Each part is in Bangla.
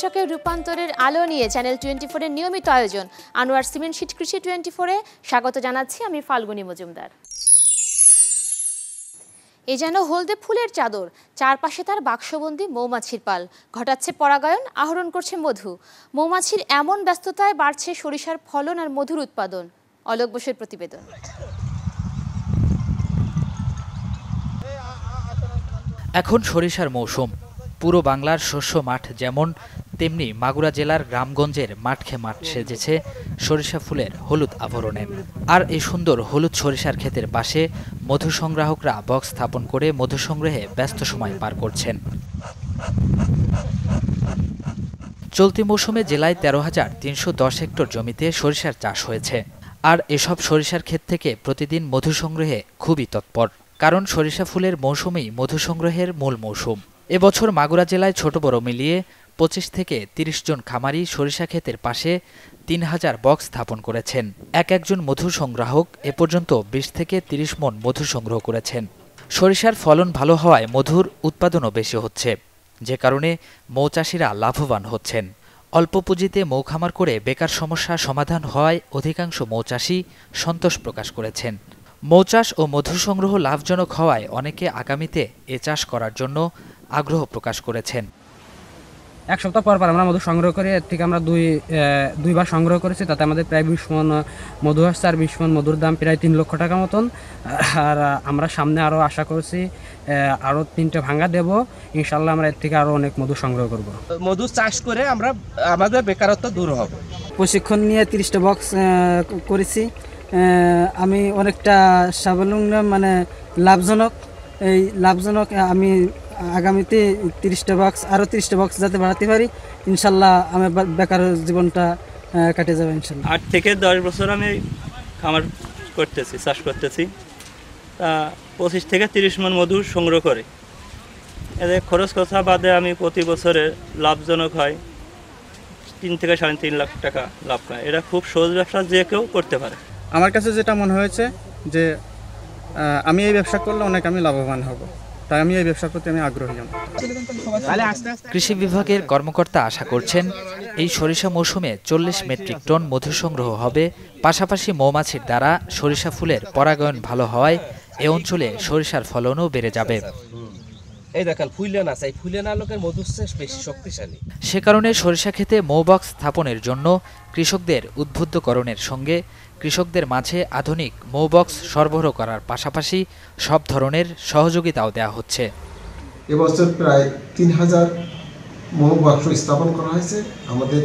কৃষকের রূপান্তরের আলো নিয়ে চ্যানেল টোয়েন্টি ফোরের নিয়মিত আয়োজন। আনোয়ার সিমেন্ট শীত কৃষি টোয়েন্টি ফোরে স্বাগত জানাচ্ছি আমি ফাল্গুনী মজুমদার। এ যেন হলদে ফুলের চাদর, চারপাশে তার বাক্সবন্দি মৌমাছির পাল। ঘটাচ্ছে পরাগায়ন, আহরণ করছে মধু। মৌমাছির এমন ব্যস্ততায় বাড়ছে সরিষার ফলন আর মধুর উৎপাদন। অলোক বসুর প্রতিবেদন। এখন সরিষার মৌসুম। পুরো বাংলার শস্য মাঠ যেমন তেমনি মাগুরা জেলার গ্রামগঞ্জের মাঠকে মাঠ সেজেছে সরিষা ফুলের হলুদ আবরণে। আর এই সুন্দর হলুদ সরিষার ক্ষেতের পাশে মধু সংগ্রাহকরা বক্স স্থাপন করে মধু সংগ্রহে ব্যস্ত সময় পার করছেন। চলতি মৌসুমে জেলায় তেরো হাজার তিনশো দশ হেক্টর জমিতে সরিষার চাষ হয়েছে। আর এসব সরিষার ক্ষেত থেকে প্রতিদিন মধু সংগ্রহে খুবই তৎপর, কারণ সরিষা ফুলের মৌসুমেই মধু সংগ্রহের মূল মৌসুম। এবছর মাগুরা জেলায় ছোট বড় মিলিয়ে পঁচিশ থেকে তিরিশ জন খামারি সরিষা ক্ষেতের পাশে তিন হাজার বক্স স্থাপন করেছেন। এক একজন মধু সংগ্রাহক এ পর্যন্ত বিশ থেকে তিরিশ মন মধু সংগ্রহ করেছেন। সরিষার ফলন ভালো হওয়ায় মধুর উৎপাদনও বেশি হচ্ছে। যে কারণে মৌচাষিরা লাভবান হচ্ছেন। অল্প পুঁজিতে মৌ খামার করে বেকার সমস্যা সমাধান হওয়ায় অধিকাংশ মৌচাষী সন্তোষ প্রকাশ করেছেন। মৌচাষ ও মধু সংগ্রহ লাভজনক হওয়ায় অনেকে আগামীতে এ চাষ করার জন্য আগ্রহ প্রকাশ করেছেন। এক সপ্তাহ পর পর আমরা মধু সংগ্রহ করি এর থেকে আমরা দুই দুইবার সংগ্রহ করেছি তাতে আমাদের প্রায় বিশ মন মধু আসছে আর বিশ মন মধুর দাম প্রায় তিন লক্ষ টাকা মতন। আর আমরা সামনে আরও আশা করছি আরও তিনটে ভাঙা দেব ইনশাল্লাহ আমরা এর থেকে আরও অনেক মধু সংগ্রহ করব। মধু চাষ করে আমরা আমাদের বেকারত্ব দূর হবে। প্রশিক্ষণ নিয়ে তিরিশটা বক্স করেছি। আমি অনেকটা স্বাবলম্বী মানে লাভজনক। এই লাভজনক আমি আগামীতে তিরিশটা বক্স আরও তিরিশটা বক্স যাতে বাড়াতে পারি ইনশাল্লাহ আমার বেকার জীবনটা কাটে যাবে ইনশাল্লাহ। আট থেকে দশ বছর আমি খামার করতেছি চাষ করতেছি। তা পঁচিশ থেকে তিরিশ মন মধু সংগ্রহ করে। এতে খরচ কথা বাদে আমি প্রতি বছরে লাভজনক হয় তিন থেকে সাড়ে তিন লাখ টাকা লাভ পাই এটা খুব সহজ ব্যবসা যে কেউ করতে পারে। আমার কাছে যেটা মনে হয়েছে যে আমি এই ব্যবসা করলে অনেক আমি লাভবান হব। তাই আমি এই ব্যবসার প্রতি আমি আগ্রহী কৃষি বিভাগের কর্মকর্তা আশা করছেন এই সরিষা মৌসুমে চল্লিশ মেট্রিক টন মধু সংগ্রহ হবে। পাশাপাশি মৌমাছির দ্বারা সরিষা ফুলের পরাগায়ন ভালো হওয়ায় এ অঞ্চলে সরিষার ফলনও বেড়ে যাবে। এই আছে। আলোকের বেশি শক্তিশালী। সে কারণে সরিষা ক্ষেতে মৌবক্স স্থাপনের জন্য কৃষকদের উদ্বুদ্ধকরণের সঙ্গে কৃষকদের মাঝে আধুনিক মৌবক্স সরবরাহ করার পাশাপাশি সব ধরনের সহযোগিতাও দেওয়া হচ্ছে। এবছর প্রায় তিন হাজার মৌবাক্স স্থাপন করা হয়েছে। আমাদের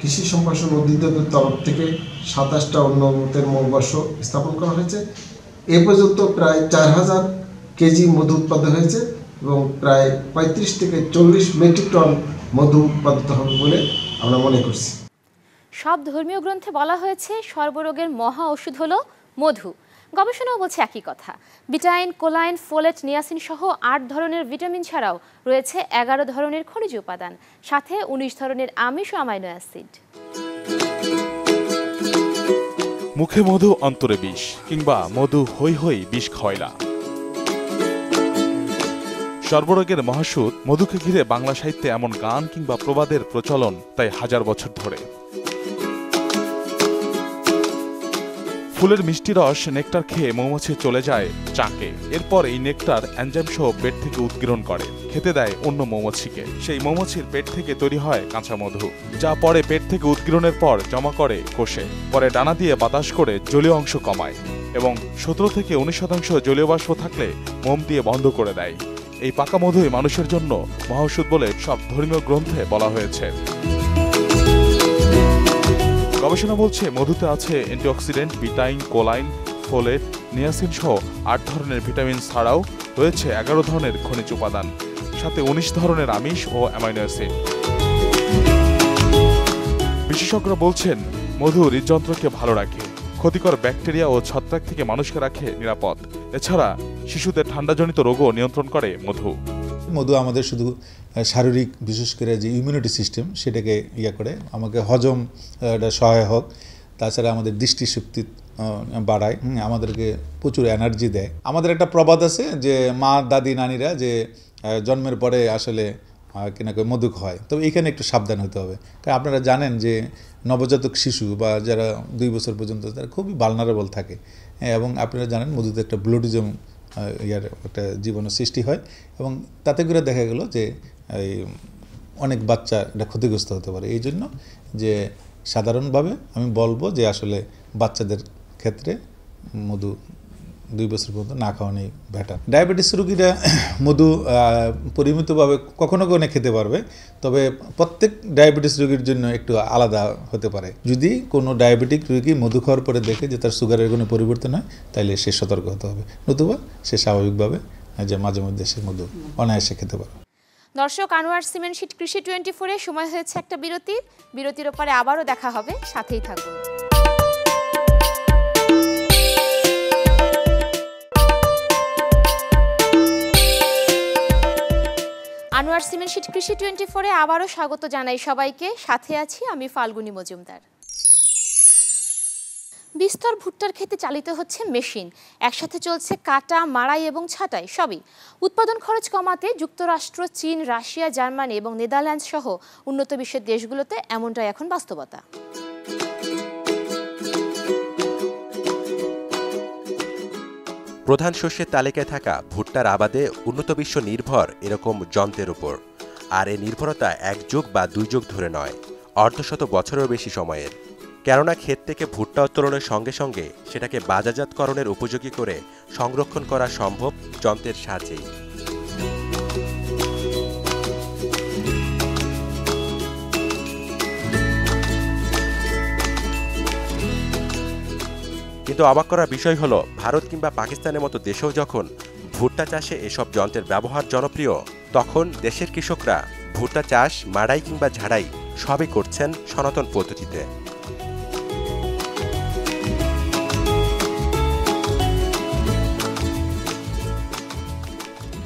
কৃষি সম্প্রসারণ অধিদপ্তর তরফ থেকে সাতাশটা উন্নতের মৌবাক্স স্থাপন করা হয়েছে। এ পর্যন্ত প্রায় চার হাজার কেজি মধু উৎপাদন হয়েছে এবং প্রায় পঁয়ত্রিশ থেকে চল্লিশ মেট্রিক টন মধু উৎপাদিত হবে বলে আমরা মনে করছি। সব ধর্মীয় গ্রন্থে বলা হয়েছে, সর্বরোগের মহা ওষুধ হলো মধু। গবেষণাও বলছে একই কথা। ভিটামিন কোলাইন, ফোলেট, নিয়াসিন সহ আট ধরনের ভিটামিন ছাড়াও রয়েছে এগারো ধরনের খনিজ উপাদান, সাথে উনিশ ধরনের আমিষ ও অ্যামাইনো অ্যাসিড। মুখে মধু, অন্তরে বিষ, কিংবা মধু হই হই বিষ খয়লা। সর্বরোগের মহাসুদ, মধুকে ঘিরে বাংলা সাহিত্যে এমন গান কিংবা প্রবাদের প্রচলন তাই হাজার বছর ধরে। ফুলের মিষ্টি রস নেকটার খেয়ে মৌমাছি চলে যায় চাকে। এরপর এই নেকটার অ্যানজাম সহ পেট থেকে উৎগীরণ করে। খেতে দেয় অন্য মৌমাছিকে। সেই মৌমাছির পেট থেকে তৈরি হয় কাঁচা মধু, যা পরে পেট থেকে উৎগীরণের পর জমা করে কোষে। পরে ডানা দিয়ে বাতাস করে জলীয় অংশ কমায় এবং সতেরো থেকে উনিশ শতাংশ জলীয় বাষ্প থাকলে মোম দিয়ে বন্ধ করে দেয়। এই পাকা মধুই মানুষের জন্য মহাওষুধ বলে সব ধর্মীয় গ্রন্থে বলা হয়েছে। গবেষণা বলছে, মধুতে আছে antioxidant vitamin choline, folate, niacin সহ আট ধরনের ভিটামিন ছাড়াও রয়েছে এগারো ধরনের খনিজ উপাদান, সাথে উনিশ ধরনের আমিষ ও অ্যামাইনো অ্যাসিড। বিশেষজ্ঞরা বলছেন, মধু হৃদযন্ত্রকে ভালো রাখে, ক্ষতিকর ব্যাকটেরিয়া ও ছত্রাক থেকে মানুষকে রাখে নিরাপদ। এছাড়া শিশুদের ঠান্ডাজনিত রোগও নিয়ন্ত্রণ করে মধু। মধু আমাদের শুধু শারীরিক বিশেষ করে যে ইমিউনিটি সিস্টেম সেটাকে ইয়ে করে আমাকে হজম এটা সহায়ক তাছাড়া আমাদের দৃষ্টিশক্তি বাড়ায় আমাদেরকে প্রচুর এনার্জি দেয়। আমাদের একটা প্রবাদ আছে যে মা দাদি নানিরা যে জন্মের পরে আসলে আহ, কিনা করে মধু হয় তবে এখানে একটু সাবধান হতে হবে। কারণ আপনারা জানেন যে নবজাতক শিশু বা যারা দুই বছর পর্যন্ত তারা খুবই ভালনারেবল থাকে। হ্যাঁ, এবং আপনারা জানেন মধুতে একটা ব্লুডিজম ইয়ার একটা জীবনের সৃষ্টি হয় এবং তাতে করে দেখা গেল যে এই অনেক বাচ্চা এটা ক্ষতিগ্রস্ত হতে পারে। এই জন্য যে সাধারণভাবে আমি বলব যে আসলে বাচ্চাদের ক্ষেত্রে মধু দুই বছর পর্যন্ত না খাওয়ানোই বেটার ডায়াবেটিস রোগীরা মধু পরিমিতভাবে কখনো কখনো খেতে পারবে, তবে প্রত্যেক ডায়াবেটিস রোগীর জন্য একটু আলাদা হতে পারে। যদি কোনো ডায়াবেটিক রোগী মধু খাওয়ার পরে দেখে যে তার সুগারের কোনো পরিবর্তন হয় তাহলে সে সতর্ক হতে হবে। নতুবা সে স্বাভাবিকভাবে যে মাঝে মধ্যে সে মধু অনায়াসে খেতে পারে। দর্শক, আনোয়ার সিমেন্ট শিট কৃষি টোয়েন্টি ফোরে, সময় হয়েছে একটা বিরতির বিরতির ওপারে আবারও দেখা হবে, সাথেই থাকুন। আনোয়ার সিমেন্ট শীত কৃষি টোয়েন্টি ফোরে আবারও স্বাগত জানাই সবাইকে। সাথে আছি আমি ফাল্গুনি মজুমদার। বিস্তর ভুট্টার ক্ষেতে চালিত হচ্ছে মেশিন। একসাথে চলছে কাটা মারাই এবং ছাটাই, সবই। উৎপাদন খরচ কমাতে যুক্তরাষ্ট্র, চীন, রাশিয়া, জার্মানি এবং নেদারল্যান্ডস সহ উন্নত বিশ্বের দেশগুলোতে এমনটাই এখন বাস্তবতা। প্রধান শস্যের তালিকায় থাকা ভুট্টার আবাদে উন্নত বিশ্ব নির্ভর এরকম যন্ত্রের উপর। আর এ নির্ভরতা এক যুগ বা দুই যুগ ধরে নয়, অর্ধশত বছরেরও বেশি সময়ের। কেননা ক্ষেত থেকে ভুট্টা উত্তোলনের সঙ্গে সঙ্গে সেটাকে বাজারজাতকরণের উপযোগী করে সংরক্ষণ করা সম্ভব যন্ত্রের সাহায্যেই। কিন্তু অবাক করার বিষয় হলো, ভারত কিংবা পাকিস্তানের মতো দেশেও যখন ভুট্টা চাষে এসব যন্ত্রের ব্যবহার জনপ্রিয়, তখন দেশের কৃষকরা ভুট্টা চাষ, মাড়াই কিংবা ঝাড়াই সবই করছেন সনাতন পদ্ধতিতে।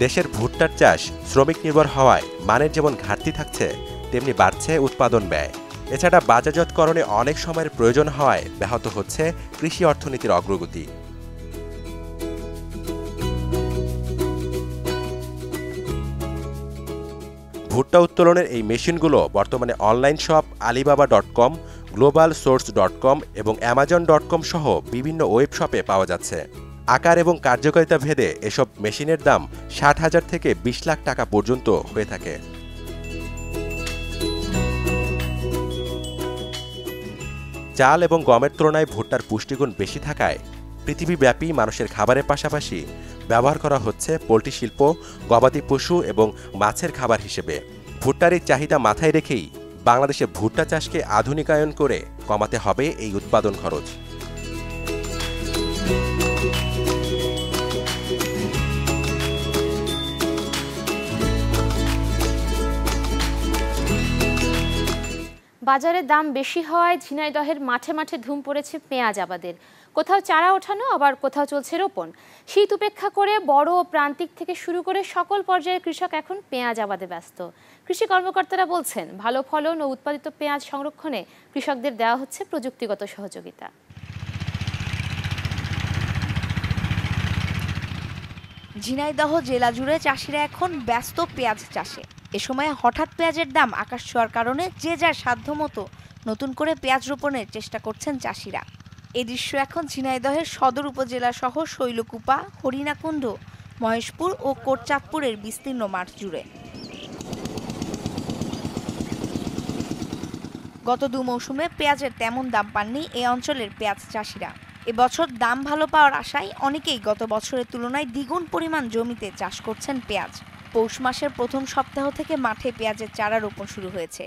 দেশের ভুট্টার চাষ শ্রমিক নির্ভর হওয়ায় মানের যেমন ঘাটতি থাকছে, তেমনি বাড়ছে উৎপাদন ব্যয়। এছাড়া বাজারজাতকরণে অনেক সময়ের প্রয়োজন হওয়ায় ব্যাহত হচ্ছে কৃষি অর্থনীতির অগ্রগতি। ভুট্টা উত্তোলনের এই মেশিনগুলো বর্তমানে online shop, Alibaba dot com, global source dot com এবং অ্যামাজন ডট কম সহ বিভিন্ন ওয়েব শপে পাওয়া যাচ্ছে। আকার এবং কার্যকারিতা ভেদে এসব মেশিনের দাম ষাট হাজার থেকে বিশ লাখ টাকা পর্যন্ত হয়ে থাকে। চাল এবং গমের তুলনায় ভুট্টার পুষ্টিগুণ বেশি থাকায় পৃথিবীব্যাপী মানুষের খাবারের পাশাপাশি ব্যবহার করা হচ্ছে পোলট্রি শিল্প, গবাদি পশু এবং মাছের খাবার হিসেবে। ভুট্টার এই চাহিদা মাথায় রেখেই বাংলাদেশে ভুট্টা চাষকে আধুনিকায়ন করে কমাতে হবে এই উৎপাদন খরচ। বাজারে দাম বেশি হওয়ায় ঝিনাইদহের মাঠে মাঠে ধুম পড়েছে পেঁয়াজ আবাদের। কোথাও চারা ওঠানো, আবার কোথাও চলছে রোপণ। শীত উপেক্ষা করে বড় ও প্রান্তিক থেকে শুরু করে সকল পর্যায়ের কৃষক এখন পেঁয়াজ আবাদে ব্যস্ত। কৃষি কর্মকর্তারা বলছেন, ভালো ফলন ও উৎপাদিত পেঁয়াজ সংরক্ষণে কৃষকদের দেওয়া হচ্ছে প্রযুক্তিগত সহযোগিতা। ঝিনাইদহ জেলা জুড়ে চাষিরা এখন ব্যস্ত পেঁয়াজ চাষে। এ সময় হঠাৎ পেঁয়াজের দাম আকাশ ছোঁয়ার কারণে যে যার সাধ্যমতো নতুন করে পেঁয়াজ রোপণের চেষ্টা করছেন চাষিরা। এই দৃশ্য এখন ঝিনাইদহের সদর উপজেলা সহ শৈলকুপা, হরিণাকুণ্ড, মহেশপুর ও কোটচাঁদপুরের বিস্তীর্ণ মাঠ জুড়ে। গত দু মৌসুমে পেঁয়াজের তেমন দাম পাননি এই অঞ্চলের পেঁয়াজ চাষিরা। এবছর দাম ভালো পাওয়ার আশায় অনেকেই গত বছরের তুলনায় দ্বিগুণ পরিমাণ জমিতে চাষ করছেন পেঁয়াজ। পৌষ মাসের প্রথম সপ্তাহ থেকে মাঠে পেঁয়াজের চারা রোপণ শুরু হয়েছে।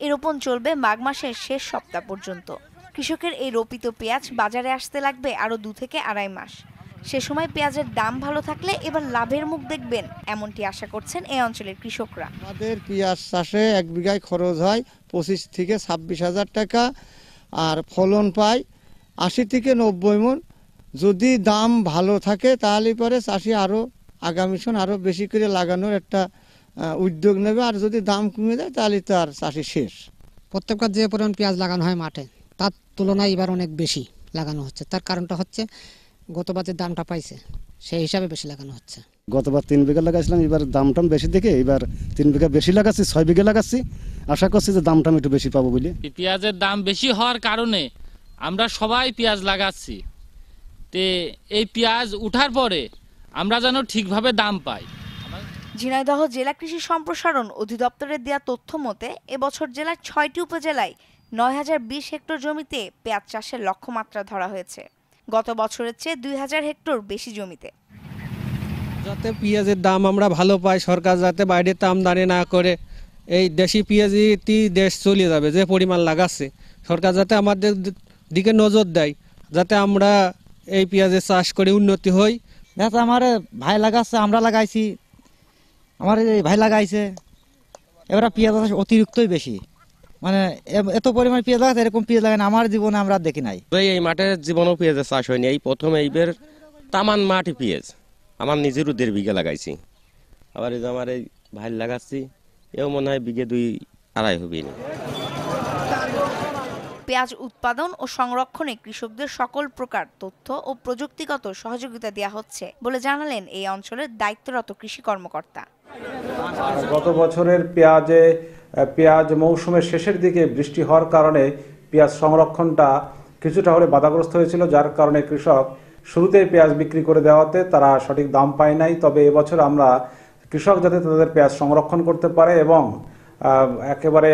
এ রোপণ চলবে মাঘ মাসের শেষ সপ্তাহ পর্যন্ত। কৃষকের এই রোপিত পেঁয়াজ বাজারে আসতে লাগবে আরও দু থেকে আড়াই মাস। সে সময় পেঁয়াজের দাম ভালো থাকলে এবার লাভের মুখ দেখবেন, এমনটি আশা করছেন এই অঞ্চলের কৃষকরা। আমাদের পেঁয়াজ চাষে এক বিঘায় খরচ হয় পঁচিশ থেকে ছাব্বিশ হাজার টাকা, আর ফলন পাই আশি থেকে নব্বই মন। যদি দাম ভালো থাকে তাহলে পরে চাষি আরও আগামী সন আরও বেশি করে লাগানোর একটা উদ্যোগ নেবে। আর যদি দাম কমে যায় তাহলে তো আর চাষি শেষ। প্রত্যেকবার যে পরিমাণ পেঁয়াজ লাগানো হয় মাঠে তার তুলনায় এবার অনেক বেশি লাগানো হচ্ছে। তার কারণটা হচ্ছে গতবার যে দামটা পাইছে সেই হিসাবে বেশি লাগানো হচ্ছে। গতবার তিন বিঘা লাগাইছিলাম এবার দাম টাম বেশি দেখে এবার তিন বিঘা বেশি লাগাচ্ছি ছয় বিঘা লাগাচ্ছি। আশা করছি যে দাম টাম একটু বেশি পাবো বলে। পেঁয়াজের দাম বেশি হওয়ার কারণে আমরা সবাই পেঁয়াজ লাগাচ্ছি। তে এই পেঁয়াজ উঠার পরে আমরা যেন ঠিকভাবে দাম পাই। ঝিনাইদহ জেলা কৃষি সম্প্রসারণ অধিদপ্তরের দেওয়া তথ্য মতে এবছর জেলার ছয়টি উপজেলায় নয় হাজার বিশ হেক্টর জমিতে পেঁয়াজ চাষের লক্ষ্যমাত্রা ধরা হয়েছে। গত বছরের চেয়ে দুই হাজার হেক্টর বেশি জমিতে। যাতে পেঁয়াজের দাম আমরা ভালো পাই সরকার যাতে বাইরের আমদানি না করে এই দেশি পেঁয়াজই দেশ চলে যাবে যে পরিমাণ লাগাচ্ছে। সরকার যাতে আমাদের দিকে নজর দেয় যাতে আমরা এই পেঁয়াজের চাষ করে উন্নতি হই। দেখো আমার ভাই লাগাচ্ছে, আমরা লাগাইছি। আমার ভাই লাগাইছে। এবার পেঁয়াজ চাষ অতিরিক্তই বেশি। মানে এত পরিমাণ পেঁয়াজ লাগাচ্ছে, এরকম পেঁয়াজ লাগান আমার জীবনে আমরা দেখি নাই। ভাই এই মাঠে জীবনও পেঁয়াজের চাষ হয়নি। এই প্রথম এইবার তামান মাটি পেঁয়াজ। আমার নিজেরও দেড় বিঘা লাগাইছি। আবার এই যে আমার এই ভাই লাগাচ্ছি, এও মনে হয় বিঘে দুই আড়াই হবে না। পেঁয়াজ উৎপাদন ও সংরক্ষণে কৃষকদের সকল প্রকার তথ্য ও প্রযুক্তিগত সহযোগিতা দেওয়া হচ্ছে বলে জানালেন এই অঞ্চলের দায়িত্বরত কৃষি কর্মকর্তা। গত বছরের পেঁয়াজে পেঁয়াজ মৌসুমের শেষের দিকে বৃষ্টি হওয়ার কারণে পেঁয়াজ সংরক্ষণটা কিছুটা হলে বাধাগ্রস্ত হয়েছিল, যার কারণে কৃষক শুরুতেই পেঁয়াজ বিক্রি করে দেওয়াতে তারা সঠিক দাম পায় নাই। তবে এবছর আমরা কৃষক যাতে তাদের পেঁয়াজ সংরক্ষণ করতে পারে এবং একেবারে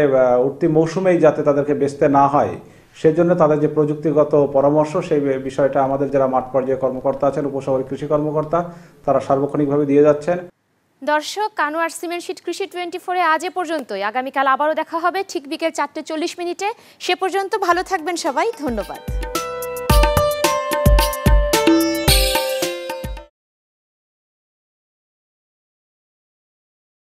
উঠতি মৌসুমেই যাতে তাদেরকে বেচতে না হয়। সেজন্য তাদের যে প্রযুক্তিগত পরামর্শ, সেই বিষয়টা আমাদের যারা মাঠ পর্যায়ে কর্মকর্তা আছেন উপশহরী কৃষি কর্মকর্তা, তারা সার্বক্ষণিকভাবে দিয়ে যাচ্ছেন। দর্শক, কানোয়ার সিমেন্ট শীট কৃষি টোয়েন্টি ফোরে আজ এ পর্যন্তই। আগামীকাল আবারও দেখা হবে, ঠিক বিকেল চারটে চল্লিশ মিনিটে। সে পর্যন্ত ভালো থাকবেন সবাই, ধন্যবাদ।